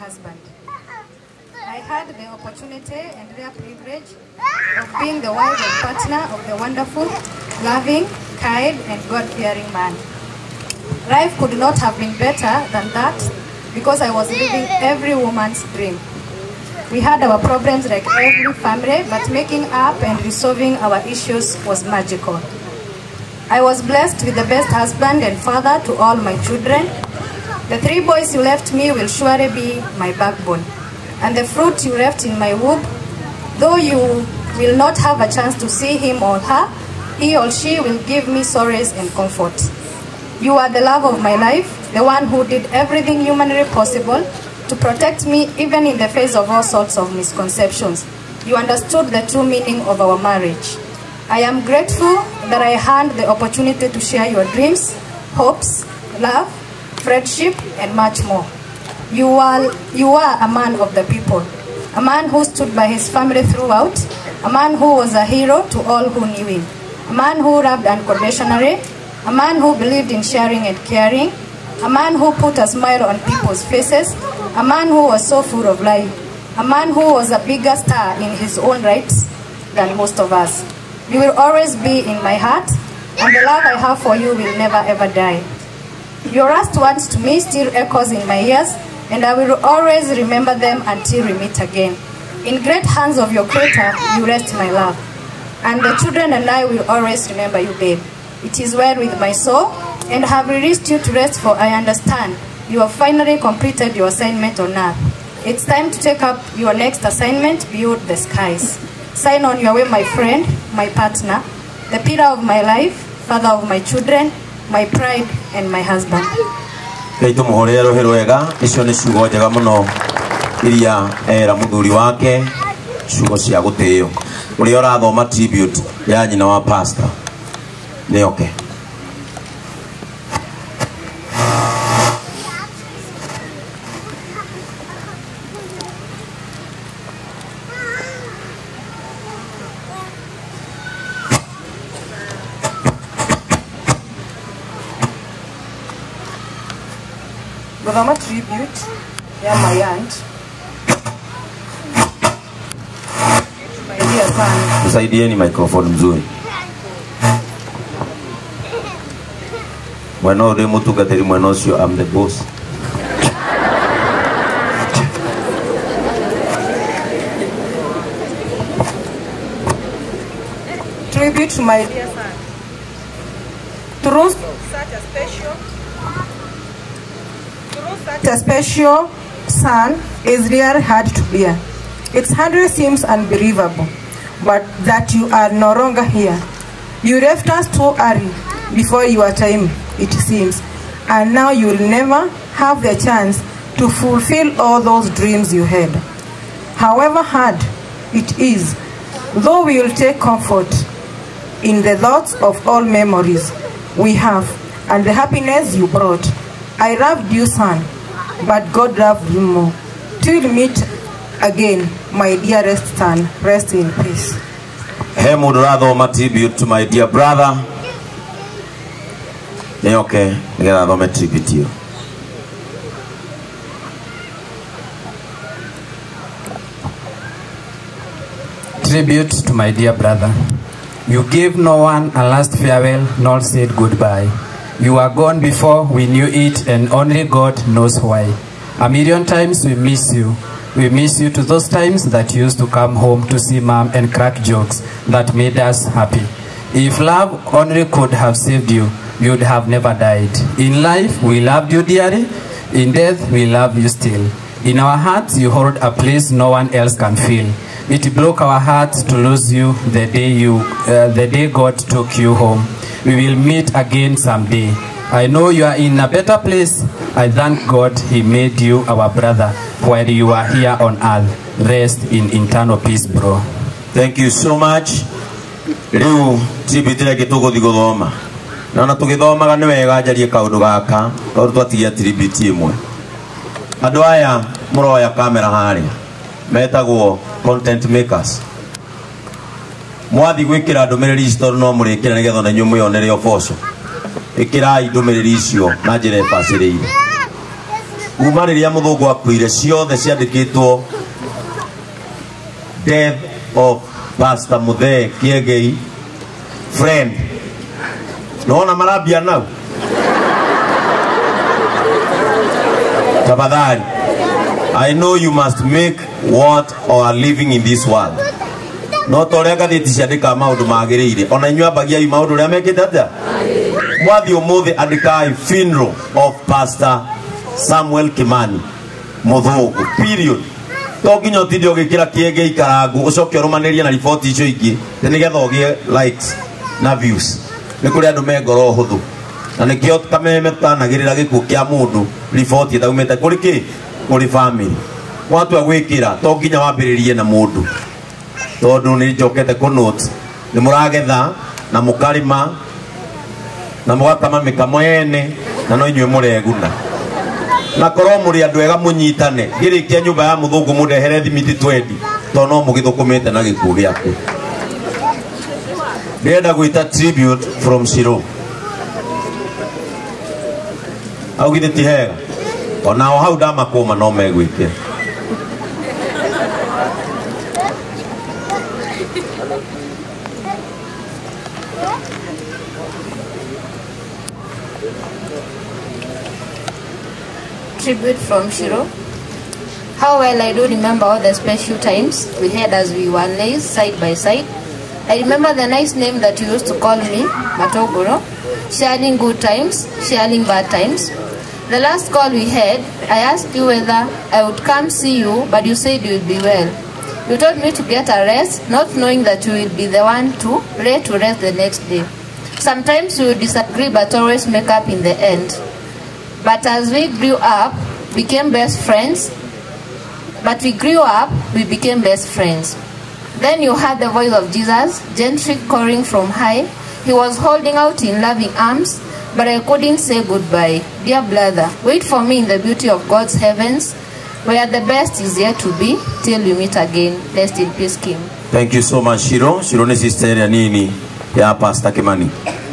husband. I had the opportunity and rare privilege of being the wife and partner of the wonderful, loving, kind, and God-fearing man. Life could not have been better than that because I was living every woman's dream. We had our problems like every family, but making up and resolving our issues was magical. I was blessed with the best husband and father to all my children. The three boys you left me will surely be my backbone. And the fruit you left in my womb, though you will not have a chance to see him or her, he or she will give me solace and comfort. You are the love of my life, the one who did everything humanly possible to protect me even in the face of all sorts of misconceptions. You understood the true meaning of our marriage. I am grateful that I had the opportunity to share your dreams, hopes, love, friendship, and much more. You are, you are a man of the people, a man who stood by his family throughout, a man who was a hero to all who knew him, a man who loved unconditionally, a man who believed in sharing and caring, a man who put a smile on people's faces, a man who was so full of life, a man who was a bigger star in his own right than most of us. You will always be in my heart, and the love I have for you will never ever die. Your last words to me still echoes in my ears, and I will always remember them until we meet again. In great hands of your Creator, you rest my love. And the children and I will always remember you, babe. It is well with my soul, and have released you to rest, for I understand you have finally completed your assignment on earth. It's time to take up your next assignment beyond the skies. Sign on your way, my friend, my partner, the pillar of my life, father of my children, my pride and my husband Leito tå må hå rä re rå hä rwega icio iria era muduri wake shugo cia gå tä adho å rä ya jina wa pastor. Ni oke okay. Gũthoma tribute ya my aunt. My dear son. msaidieni microphone mzuri mwena ũyũ ndĩ mũtungatĩri mwena ũcio am the boss Tribute to my dear son. Through such a special through such a special son is really hard to bear. Its hardly seems unbelievable, but that you are no longer here. You left us too early, before your time, it seems, and now you will never have the chance to fulfill all those dreams you had. However hard it is, though we will take comfort in the thoughts of all memories we have and the happiness you brought. I loved you, son, but God loved you more. Till we meet again, my dearest son, rest in peace. he mũndũ ũrathoma tribute to my dear brother nĩ oke nĩgetha athome tribute ĩyo Tribute to my dear brother. You gave no one a last farewell nor said goodbye. You are gone before we knew it, and only God knows why. A million times we miss you. We miss you to those times that you used to come home to see mom and crack jokes that made us happy. If love only could have saved you, you would have never died. In life, we loved you dearly. In death, we love you still. In our hearts, you hold a place no one else can fill. It broke our hearts to lose you the day you, uh, the day God took you home. We will meet again someday. I know you are in a better place. I thank God He made you our brother while you are here on earth. Rest in internal peace, bro. thank you so much Riu tibitire tũgũthiĩ gũthoma na ona tũgĩthomaga nĩ wega njarie kaũndũ gaka tondũ twatigia tribute ĩmwe andũ aya mũroya kamera hari. metagwo content makers mwathi gwikira ndumiriri ici tondu no murikira nigetha ona inyuĩ mwĩonere ũboco ikirai ndumiriri icio na njĩra ĩbacĩrĩire. Kuma rä rä a må thå ngå akuire ciothe ciandä two death of pastor muthee kiegei friend. Nona marambia nau? Tafadhali. I know you must make what or living in this world no ta å rä a ngathä ti ciandä kaga maå ona inyuä ambagiai maå ndå å rä a mekä te atä mwathi å funeral of pastor samuel kimani. Må period. To nginya å tinde å gä kä ra na riboti icio ingä tä nä getha å likes na views. Nä kå rä andå me ngoro hå thå na nä kä o kameme tũtanagä rä ra gä kuo kä a må ndå riboti ĩtaumä te kå rä kä to nginya wambä na må ndå tondu ni njokete ku notes. Ni muragetha na mukarima na mugatama mikamo yene na no inywe mureguna na korwo muri andu ega munyitane girikia nyumba ya muthungu murehere thimiti twendi to no mugithukumite na gikuo giaku ndĩrenda gwĩta tribute from Shiro. Augire ti hega. Onao hau ndamakũma no megwĩtia tribute from Shiro. How well I do remember all the special times we had as we were lays side by side. I remember the nice name that you used to call me, Matogoro, sharing good times, sharing bad times. The last call we had, I asked you whether I would come see you, but you said you would be well. You told me to get a rest, not knowing that you will be the one to lay to rest the next day. Sometimes we disagree, but always make up in the end. But as we grew up, became best friends. But we grew up, we became best friends. Then you heard the voice of Jesus, gently calling from high. He was holding out in loving arms, but I couldn't say goodbye. Dear brother, wait for me in the beauty of God's heavens, where the best is yet to be, till we meet again. Rest in peace, Kim. thank you so much shiro shiro sister ya nini pastor kimani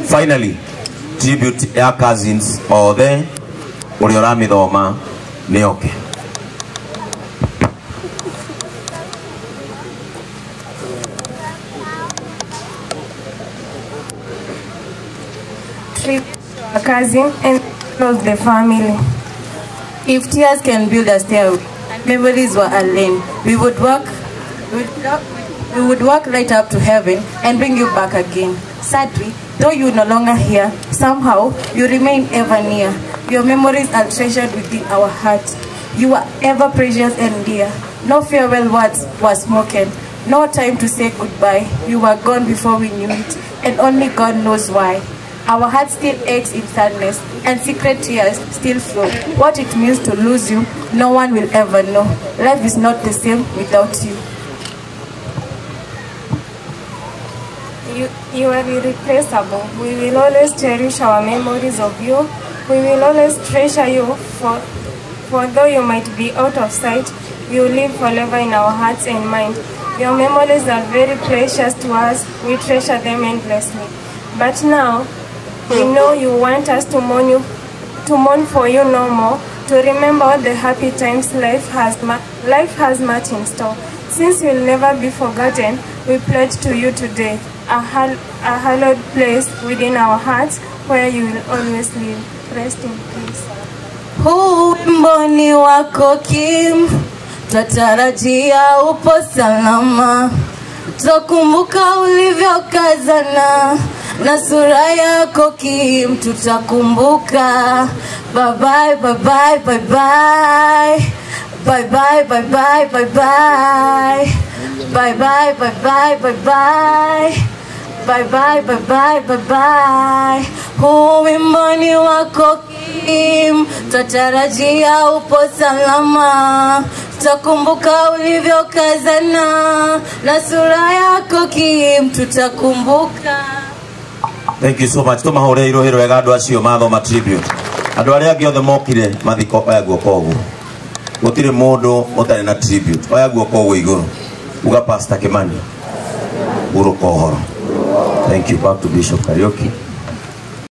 finally tribute ya cousins othe å rä a å ramä thoma nä oke trip to a cousin and close the family. If tears can build a stairway, and memories were a lane, we would walk, we would, walk- we would walk right up to heaven and bring you back again. Sadly, though you no longer here, somehow you remain ever near. Your memories are treasured within our hearts. You are ever precious and dear. No farewell words were spoken. No time to say goodbye. You were gone before we knew it, and only God knows why. Our heart still aches in sadness, and secret tears still flow. What it means to lose you, no one will ever know. Life is not the same without you. You, you are irreplaceable. We will always cherish our memories of you. We will always treasure you, for, for though you might be out of sight, you live forever in our hearts and mind. Your memories are very precious to us. We treasure them endlessly. But now, we know you want us to mourn you, to mourn for you no more, to remember all the happy times life has, life has much in store. Since you'll never be forgotten, we pledge to you today a, a hallowed place within our hearts where you will always live. Rest in peace. Huu wimbo ni wako Kim, tatarajia upo salama, tutakumbuka ulivyokazana na sura yako Kim, tutakumbuka. Bye bye, bye bye, bye bye. Bye bye, bye bye, bye bye. Bye bye, bye bye, bye bye bye bye bye bye bye bye. Oh, Huu wimboni wako Kim, tatarajia upo salama, tutakumbuka ulivyokazana na sura yako Kim, tutakumbuka. Thank you so much. Tuma hore iro hero ega andu acio mathoma tribute. Andu aria angi othe mokire mathiko oya guoko uguo. Gutire mundu utari na tribute. Oya guoko uguo iguru. Uga pasta Kimani. Uruko horo. Thank you back bishop karaoke